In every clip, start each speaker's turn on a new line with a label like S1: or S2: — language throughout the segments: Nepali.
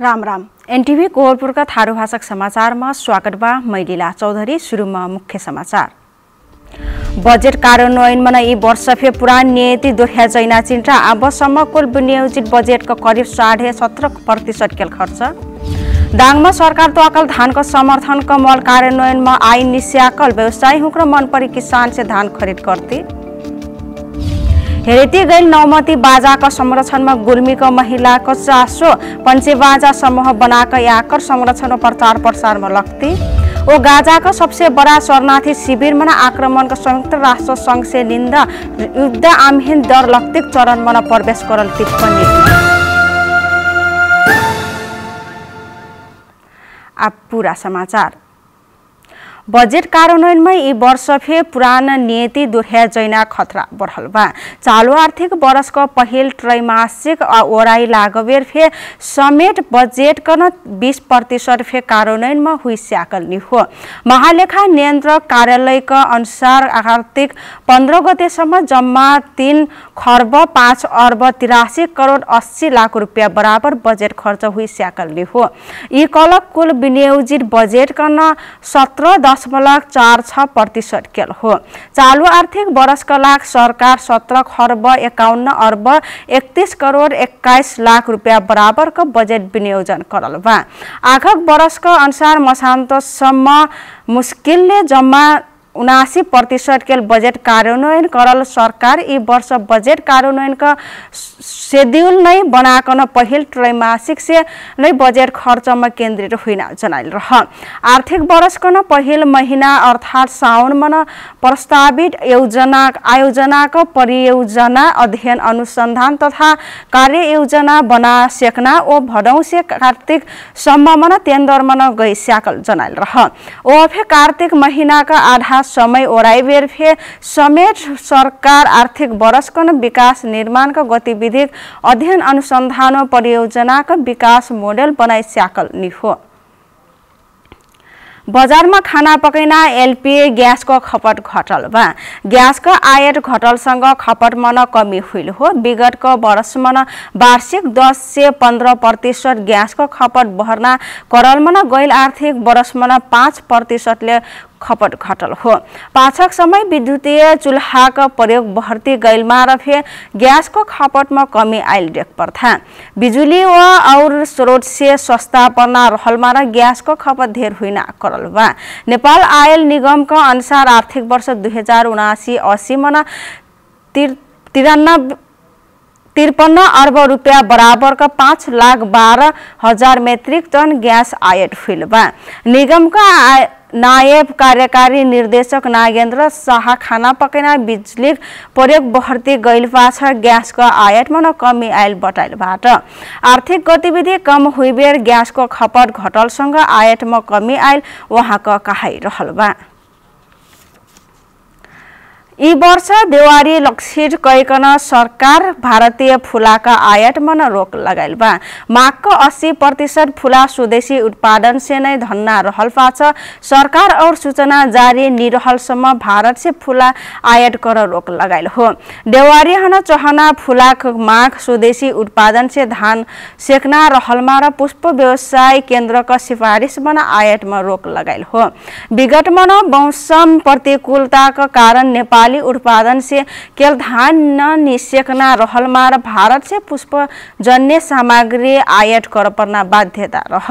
S1: राम राम। एनटिभी कोहरपुरका थारू भाषक समाचारमा स्वागत बा मैलीला चौधरी सुरुमा मुख्य समाचार। बजेट कार्यान्वयनमा यी वर्ष फे पुरान नियति दोह्या जैना चिन्ट्रा अबसम्म कुल विनियोजित बजेटको करिब साढे सत्र प्रतिशत केल खर्च। दाङमा सरकार तो धानको समर्थनको मल कार्यान्वयनमा आई निस्याकल व्यवसायी मन परी किसान से धान खरिद गर्थे। हेरेती गैल नौमती बाजाको संरक्षणमा गुल्मीको महिलाको चासो पञ्चेबाजा समूह बनाकर याकर संरक्षण प्रचार प्रसारमा लग्ती। ओ गाजाको सबसे बडा शरणार्थी शिविरमा आक्रमणको संयुक्त राष्ट्र सङ्घ से निन्दा युद्ध आमहीन दर लक्तिक चरणमा प्रवेश गरल टिप्पणी। पूरा समाचार। बजेट कार्यान्वयनमा यी वर्ष फे पुरान नियति दोह्या जैना खतरा बढ़ल बा। चालू आर्थिक वर्षको पहिल त्रैमासिक ओराई लागबेर फे समेत बजेट कन बिस प्रतिशत फे कार्यान्वयनमा हुई स्याकल हो। महालेखा नियन्त्रक कार्यालयका अनुसार आर्थिक पन्ध्र गतेसम्म जम्मा तिन खर्ब पाँच अर्ब तिरासी करोड अस्सी लाख रुपियाँ बराबर बजेट खर्च हुई हो। यी कलक कुल विनियोजित बजेट कन सत्र दशमलव चार छ प्रतिशत केल हो। चालू आर्थिक वर्षका लाख सरकार सत्र खर्ब एकाउन्न अर्ब एकतिस करोड एक्काइस लाख रुपियाँ बराबरको बजेट विनियोजन करल बा आखक वर्षको अनुसार मसान्तसम्म मुस्किलले जम्मा उनासी प्रतिशत के बजेट कार्यान्वयन करल सरकार यी वर्ष बजेट कार्यान्वयनका शेड्यूल नै बनाकन पहिल त्रैमासिक से नै बजेट खर्चमा केन्द्रित होइन जनाइल रह। आर्थिक वर्षको पहिल महिना अर्थात् साउनमा प्रस्तावित योजना आयोजनाको परियोजना अध्ययन अनुसन्धान तथा कार्य योजना बना सेक्ना ओ भदौसे कार्तिक सम्ममा तेन्दरमा गई स्याकल जनाइल रह। ओ फे कार्तिक महिनाका आधा समय ओराइबेर फे समेत सरकार आर्थिक वर्षको विकास निर्माणका गतिविधि अध्ययन अनुसन्धान परियोजनाका विकास मोडेल बनाइ स्याकल निहो बजारमा खाना पकैना एलपिए ग्यासको खपत घटल बा ग्यासको आयात घटलसँग खपत मन कमी हुइल हो। विगतको वर्षमा वार्षिक दस से पन्ध्र प्रतिशत ग्यासको खपत भर्ना करलमा गैल आर्थिक वर्षमा पाँच प्रतिशतले खपत घटल हो। पाछक समय विद्युतीय चुल्हाको प्रयोग बढ़ती गैलमा र फे ग्यासको खपतमा कमी आइल देख पर्था। बिजुली व और स्रोत से सस्ता पर्ना रहलमा र ग्यासको खपत धेर हुइन करल बा। नेपाल आयल निगमको अनुसार आर्थिक वर्ष दुई हजार उनासी अस्सीमा तिरानब्बे त्रिपन्न अर्ब रुपियाँ बराबरका पाँच लाख बाह्र हजार मेट्रिक टन ग्यास आयात हुइल बा। निगमका नायब कार्यकारी निर्देशक नागेन्द्र शाह खाना पकैना बिजुली प्रयोग बढ्ती गइल पाछ ग्यासको आयातमा न कमी आयल बताइलबाट आर्थिक गतिविधि कम हुइबेर ग्यासको खपत घटलसँग आयातमा कमी आयल उहाँको कहाइ रहल बा। यी वर्ष देवारी लक्षित कैकन सरकार भारतीय फुलाका आयात मन रोक लगाइल बा मागको अस्सी प्रतिशत फुला स्वदेशी उत्पादन से नै धन्ना रहल पाछ सरकार और सूचना जारी निरहलसम्म भारत से फुला आयात कर रोक लगाइल हो। देवारी हन चहना फुलाक माग स्वदेशी उत्पादन से धान सेक्ना रहलमा र पुष्प व्यवसाय केन्द्रका सिफारिस बना आयातमा रोक लगाइल हो। विगतमा मौसम प्रतिकूलताका कारण नेपाल नेपाली उत्पादन से केवल धान न निसेकना रहलमा र भारत से पुष्प जन्य सामग्री आयात कर पर्ना बाध्यता रह।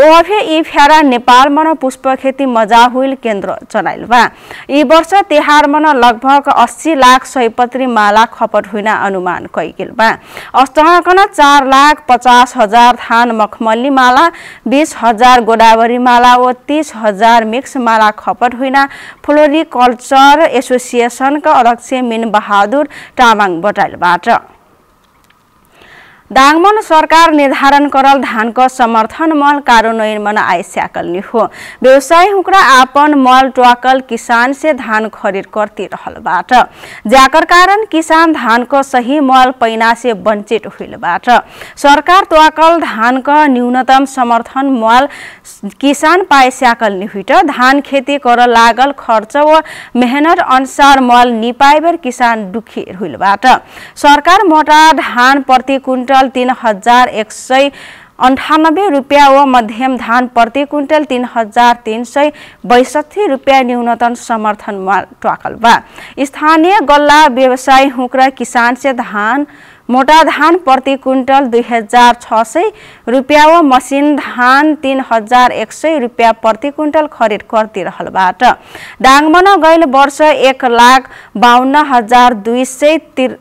S1: ओफे यी फेरा नेपाल मन पुष्प खेती मजा हुइल केन्द्र चलाइल बा। यी वर्ष तिहार मन लगभग अस्सी लाख सयपत्री माला खपत हुइन अनुमान कैकिल बा। अष्टकन चार लाख पचास हजार थान मखमली माला बिस हजार गोदावरी माला व तिस हजार मिक्स माला खपत हुइन। फ्लोरिकल्चर एसोसिएसन सङ्घका अध्यक्ष मिन बहादुर तामाङ बटाइलबाट दाङमन सरकार निर्धारण करल धानको समर्थन मल कार्यान्वयन मन आइस्याकल हो व्यवसाय हुक्रा आपन मल ट्वाकल किसान से धान खरीद करती रहलबाट जाकर कारण किसान धानको सही मल पैना से वञ्चित हुइलबाट सरकार ट्वाकल धानको न्यूनतम समर्थन मल किसान पाए स्याकल निहुट धान खेती कर लागल खर्च व मेहनत अनुसार मल निपाइबर किसान दुखी हुइलबाट सरकार मोटा धान प्रति कुन्टल तिन हजार एक सय अन्ठानब्बे रुपियाँ व मध्यम धान प्रति क्विन्टल तिन हजार तिन सय बैसठी रुपियाँ न्यूनतम समर्थन ट्वाकल बा। स्थानीय गल्ला व्यवसाय हुक्रा किसान से धान मोटा धान प्रति क्विन्टल दुई हजार छ सय रुपियाँ व मसिन धान तिन हजार एक सय रुपियाँ प्रति क्विन्टल खरिद कर्ती रहलबाट दाङमन गैल वर्ष एक लाख बाहन्न हजार दुई सय तिर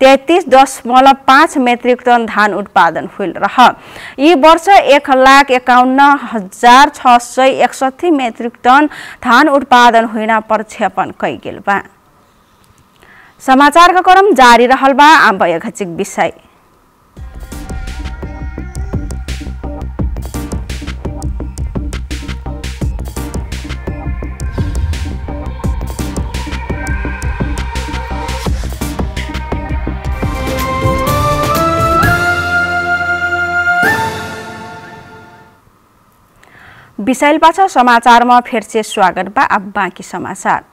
S1: तेत्तिस दशमलव पाँच मेट्रिक टन धान उत्पादन हुल रह। यी वर्ष एक लाख एकाउन्न हजार छ सय एकसठी मेट्रिक टन धान उत्पादन हुन प्रक्षेपण कैगेल बा। समाचारका क्रम जारी रहल बा। विषय। विषय पाछ समाचारमा फेर से स्वागत बा अब बाँकी समाचार।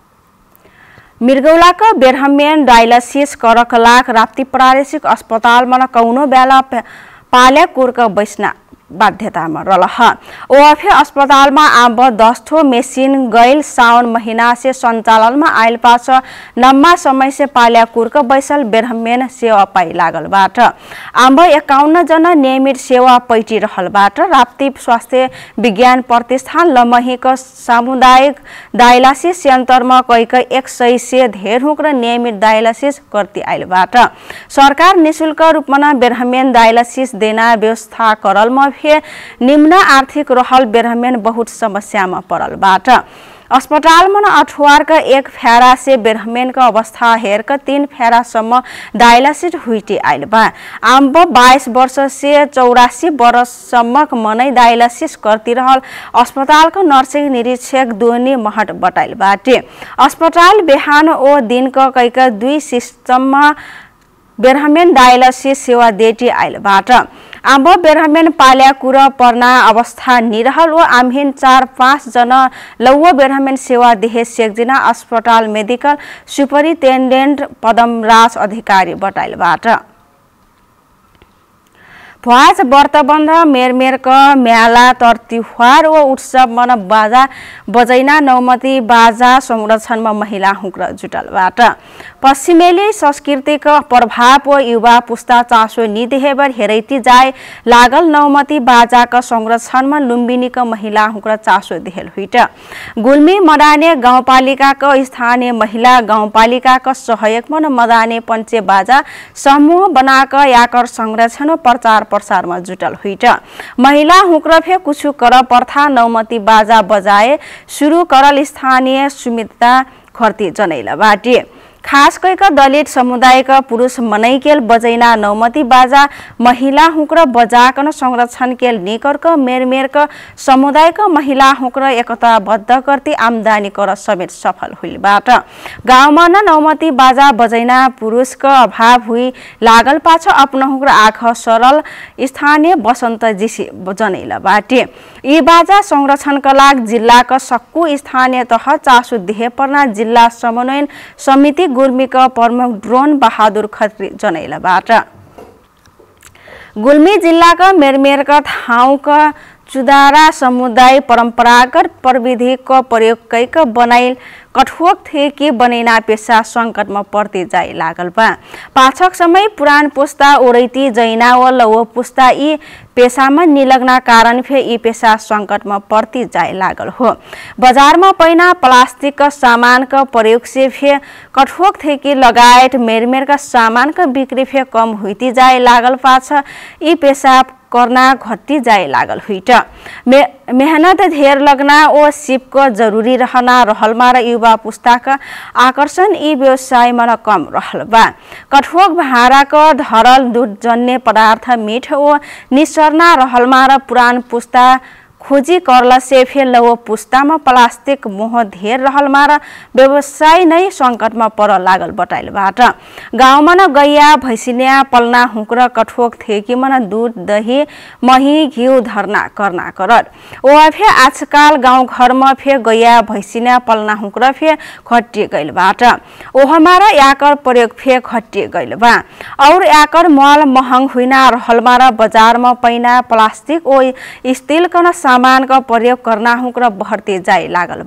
S1: मृगौलाका बेरहमेन डायलासिस करकलाक राप्ती प्रादेशिक अस्पतालमा कौनो बेला पाल्या कुर्क बैस्ना। बाध्यतामा रह ओएफए अस्पतालमा आब दस्थो मेसिन गैल साउन महिना से सञ्चालनमा आयल पाछ नम्मा समय से पाल्या कुर्क बैसल बेरहमेन सेवा पाइ लागलबाट। आम्ब एकाउन्न जना नियमित सेवा पैटी रहलबाट। राप्ती स्वास्थ्य विज्ञान प्रतिष्ठान लमहीको सामुदायिक डायलासिस सेन्टरमा कैक एक सय से धेर हुक र नियमित डायलासिस गर्दै आइलबाट। सरकार निशुल्क रूपमा बेरहमेन डायलासिस देना व्यवस्था करलमा फे निम्न आर्थिक रहल बेरहमेन बहुत समस्यामा परलबाट अस्पतालमा अठवारका एक फेरा से बेरहमेनको अवस्था हेरका तीन फेरासम्म डायलासिस हुइटी आइल बा। आम्ब बाइस वर्ष से चौरासी वर्षसम्म मनै डायलासिस करती रहल अस्पतालको नर्सिङ निरीक्षक दोनी महट बताइल बाटे। अस्पताल बिहान ओ दिनको कैका दुई सिस्टममा बेरहमेन डायलासिस सेवा देटी आइलबाट आम्ब बेरहमेन पाल्या कुर पर्ना अवस्था निरहल व आम्हिन चार पाँचजना लौ बेरहमेन सेवा देहे सेकजना अस्पताल मेडिकल सुपरिटेन्डेन्ट पदमराज अधिकारी बताइलबाट भुवाज व्रतबन्ध मेरमेरक म्याला तर तिहार व उत्सव मन बाजा बजैना नौमती बाजा संरक्षणमा महिला हुक्र जुटलबाट। पश्चिमेली संस्कृतिको प्रभाव व युवा पुस्ता चासो निदेहेबर हेरैती जाए लागल नौमती बाजाका संरक्षणमा लुम्बिनीको महिला हुक्र चासो देखेल हुइट। गुल्मी मदाने गाउँपालिकाको स्थानीय महिला गाउँपालिकाको सहयोगमा मदाने पञ्चे बाजा समूह बनाएको याकर संरक्षण प्रचार प्रसारमा जुटल हुइट महिला हुक्रफे कुछु कर प्रथा नौमती बाजा बजाए सुरु करल स्थानीय सुमिता खर्ती जनैला बाटे। खास कैका दलित समुदायका पुरुष मनैकेल बजैना नौमती बाजा महिला हुक्र बजाकन संरक्षण केल निकरक मेरमेरक समुदायका महिला हुक्र एकताबद्ध गर्दै आमदानी कर समेत सफल हुइबाट गाउँमा न नौमती बाजा बजैना पुरुषको अभाव हुई लागल पाछ अपन हुक्र आख सरल स्थानीय बसन्त जिसी जनैला बाटे यी बाजा संरक्षणका लागि जिल्लाका सक्कु स्थानीय तह चासो देहे पर्ना जिल्ला समन्वयन समिति गुल्मीका प्रमुख ड्रोन बहादुर खत्री जनैलाबाट गुल्मी जिल्लाका मेरमेरका ठाउँका चुदारा समुदाय परम्परागत प्रविधिको प्रयोग कैक बनाइल कठोक थिए कि बनैना पेसा सङ्कटमा पर्दै जाइ लागल बा। पाछक समय पुरान पुस्ता ओरैती जैना व लौ पुस्ता यी पेसामा निलग्न कारण फे यी पेसा सङ्कटमा पर्ती जाइ लागल हो। बजारमा पहिना प्लास्टिकका सामानको प्रयोग से फे कठोक थेकी लगायत मेरमेरका सामानको बिक्री फे कम हुइती जाइ लागल पाछ। यी पेसा करना घट्टी जाए लागल हुइट। मे मेहनत धेर लगना ओ सिपको जरुरी रहना रहलमा र युवा पुस्ताका आकर्षण यी व्यवसायमा कम रहल बा। कठोक भाँडाको धरल दुध जन्य पदार्थ मिठ ओ निसर्ना रहलमा र पुरान पुस्ता खोजी करल से फेर लौ पुस्तामा प्लास्टिक मोह धेर रहल मार व्यवसाय नै सङ्कटमा पर लागल बताइलबाट गाउँमा न गैया भैँसिन्या पल्ना हुक्र कठोक थेकी मन दुध दही मही घिउ धरना करना करत। ओ फे आजकाल गाउँ घरमा फे गैया भैँसिन्या पल्ना हुक्र फे खटिए गइलबाट ओ हमारा याकर प्रयोग फे खटिए गइल बा। और याकर मल महंग हुइना र बजारमा पैना प्लास्टिक ओ स्टील कन सामान का प्रयोग करना हुक्र बढ्ते जाइ लागल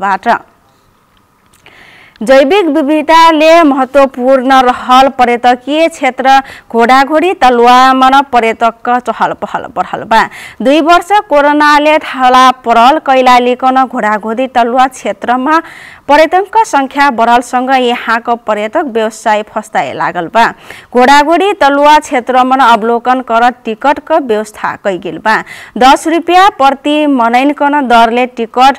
S1: जैविक विविधताले महत्त्वपूर्ण रहल पर्यटकीय क्षेत्र घोडाघोडी तलुवामा पर्यटक चहल पहल बढ़ल बा। दुई वर्ष कोरोनाले थला परल कैलालीकन घोडाघोडी तलुवा क्षेत्रमा पर्यटकको सङ्ख्या बढलसँग यहाँको पर्यटक व्यवसाय फस्ताए लागल बा। घोडाघोडी तलुवा क्षेत्रमा अवलोकन कर टिकटको व्यवस्था कैगिल बा। दस रुपियाँ प्रति मनैनकन दरले टिकट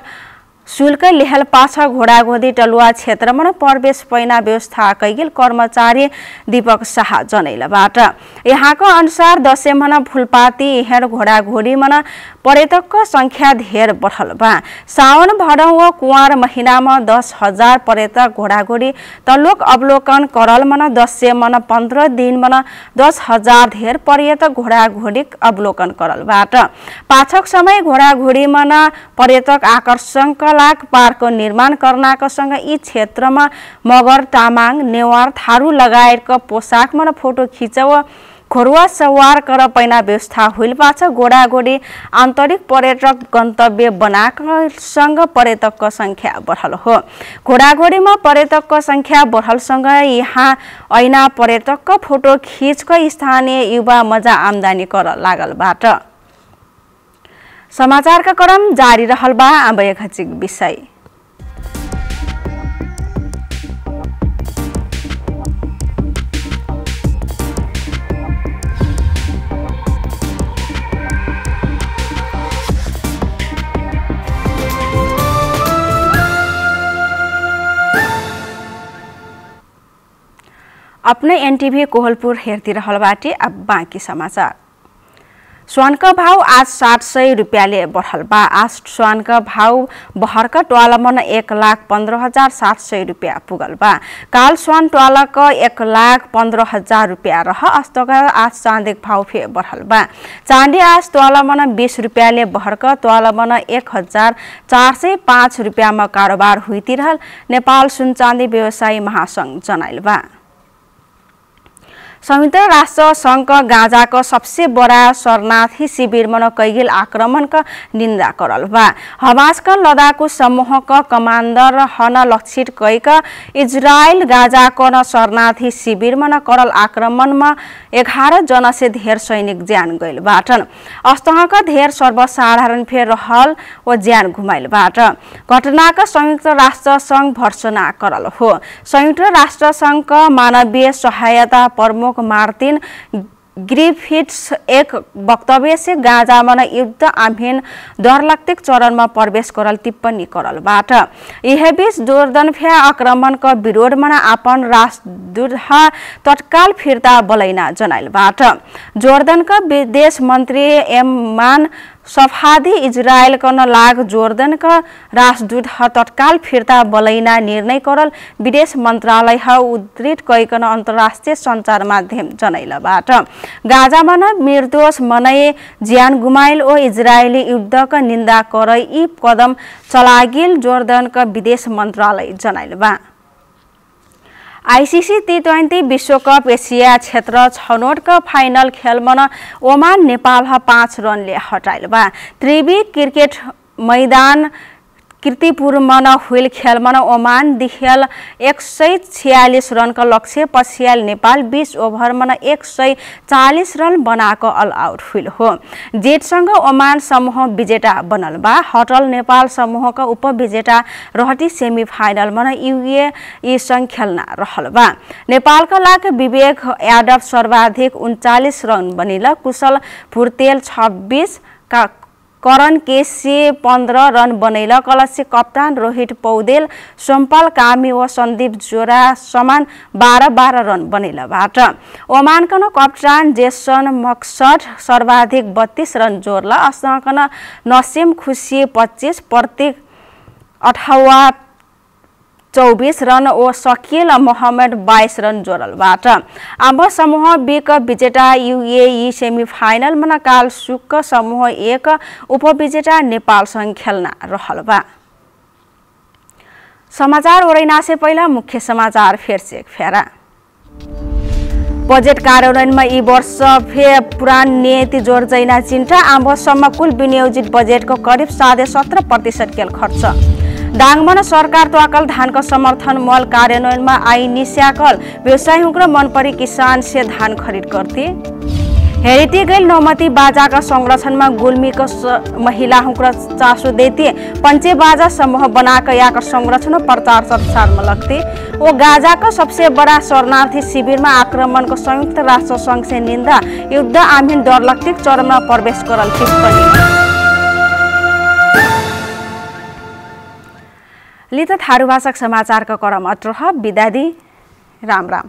S1: शुल्क लेहल पाछा घोडाघोडी टलुवा क्षेत्रमा प्रवेश पैना व्यवस्था कैगिल कर्मचारी दीपक शाह जनैलबाट यहाँको अनुसार दसैँमा फुलपाती हेर घोडाघोडीमा पर्यटकको सङ्ख्या धेर बढल बा साउन भदौ वा कुवार महिनामा दस हजार पर्यटक घोडाघोडी तल्लोक अवलोकन करल मन दसैँ मन पन्ध्र दिन मन दस हजार धेर पर्यटक घोडाघोडी अवलोकन करलबाट। पाछक समय घोडाघोडी मन पर्यटक आकर्षणका लाग पार्कको निर्माण गर्नाको सँग यी क्षेत्रमा मगर तामाङ नेवार थारू लगायतका पोसाकमा फोटो खिचाउ घोरुवा सवार कर पैना व्यवस्था हुइल पाछ। गोडागोडी आन्तरिक पर्यटक गन्तव्य बनाएसँग पर्यटकको सङ्ख्या बढल हो। घोडाघोडीमा पर्यटकको सङ्ख्या बढलसँग यहाँ ऐना पर्यटकको फोटो खिचको स्थानीय युवा मजा आम्दानी कर लागलबाट समाचारका क्रम जारी रहल बा अब एक विषय। अपने एनटिभी कोहलपुर हेर्ती रहल बाटे अब बाँकी समाचार। स्वानका भाव आज सात सय रुपियाँले बढल बा आज स्वानका भाव बहरका टोलामा एक लाख पन्ध्र हजार सात सय रुपियाँ पुगल बा काल स्वान टोलाको एक लाख पन्ध्र हजार रुपियाँ रह अस्तका आज चाँदीको भाव फे बढल बा चाँदी आज टोलामा बिस रुपियाँले बहरका टोलामा एक हजार चार सय पाँच रुपियाँमा कारोबार हुइतिरहल। नेपाल सुन चाँदी व्यवसायी महासङ्घ जनाइल बा संयुक्त राष्ट्र सङ्घका गाजाको सबसे बडा शरणार्थी शिविरमा कैगिल आक्रमणका निन्दा करल बा हमासका लडाकु समूहका कमान्डर हन लक्षित कैका इजरायल गाजाको न शरणार्थी शिविरमा करल आक्रमणमा एघार जना से धेर सैनिक ज्यान गइल बाटन। अस्तहका धेर सर्वसाधारण फेर रहल व ज्यान घुमाइलबाट घटनाका संयुक्त राष्ट्र सङ्घ भर्सना करल हो। संयुक्त राष्ट्र सङ्घका मानवीय सहायता प्रमुख प्रमुख मार्टिन ग्रिफिट्स एक वक्तव्य से गाजामा युद्ध आमिन डरलाग्दे चरणमा प्रवेश करल टिप्पणी करलबाट जोर्दन फ्या आक्रमणको विरोधमा आपन राष्ट्रदूत तत्काल फिर्ता बोलैना जनाइलबाट जोर्दनका विदेश मन्त्री एममान सफादी इजरायलको लाग जोर्दनका राजदूत तत्काल फिर्ता बलैना निर्णय करल। विदेश मन्त्रालय उद्धृत कैकन अन्तर्राष्ट्रिय सञ्चार माध्यम जनैलबाट गाजामा निर्दोष मनाए ज्यान गुमाइल ओ इजरायली युद्धका निन्दा कर यी कदम चलागिल जोर्दनका विदेश मन्त्रालय जनाइलबा। आइसिसी टी ट्वेन्टी विश्वकप एसिया क्षेत्र छनौटका फाइनल खेलमा ओमान नेपाल पाँच रनले हटाइल बा त्रिवी क्रिकेट मैदान किर्तिपुरमा हुइल खेलमा ओमान दिखेल एक सय छियालिस रनको लक्ष्य पछियाल नेपाल बिस ओभरमा एक सय चालिस रन बनाएको अल आउट हुइल हो। जेटसँग ओमान समूह विजेता बनल बा। हटल नेपाल समूहका उपविजेता रहटी सेमी फाइनलमा युए यीसँग खेल्न रहल बा। नेपालका लागि विवेक यादव सर्वाधिक उन्चालिस रन बनिल। कुशल फुर्तेल छब्बिस का करण केसी पन्ध्र रन बनैल कलसी कप्तान रोहित पौडेल सोमपाल कामी व सन्दीप जोरा समान बाह्र बाह्र रन बनैलबाट। ओमानकन कप्तान जेसन मक्सड सर्वाधिक बत्तीस रन जोड्ला अस्नाकन नसिम खुसी पच्चिस प्रतीक अठावा चौबिस रन ओ सकिल मोहम्मद बाइस रन जोरलबाट। अब समूह बीक विजेता युएई सेमिफाइनलमा काल सुक समूह एक उपविजेता नेपालसँग खेल्न रहल बा समाचार ओरैना से पहिला मुख्य समाचार फेर फेरा। बजेट कार्यान्वयनमा यी वर्ष फे पुरान नियति जैना चिन्ता आम्बसम्म कुल विनियोजित बजेटको करिब साढे सत्र प्रतिशत केल खर्च। डाङमन सरकार त्वाकल धानको समर्थन मल कार्यान्वयनमा आई निस्याकल व्यवसाय हुक्र मनपरी किसान से धान खरिद गर्थे। हेरिती गैल नौमती बाजाका संरक्षणमा गुल्मीको महिला हुक्र चासो देते पञ्चे बाजा समूह बनाकर याका संरक्षण प्रचार प्रसारमा लगते ओ गाजाका सबसे बडा शरणार्थी शिविरमा आक्रमणको संयुक्त राष्ट्र सङ्घ से निन्दा। युद्ध आमिन डरलक्तिक चरममा प्रवेश गरल लित थारू भाषक समाचारको क्रम अत्र विदादी राम राम।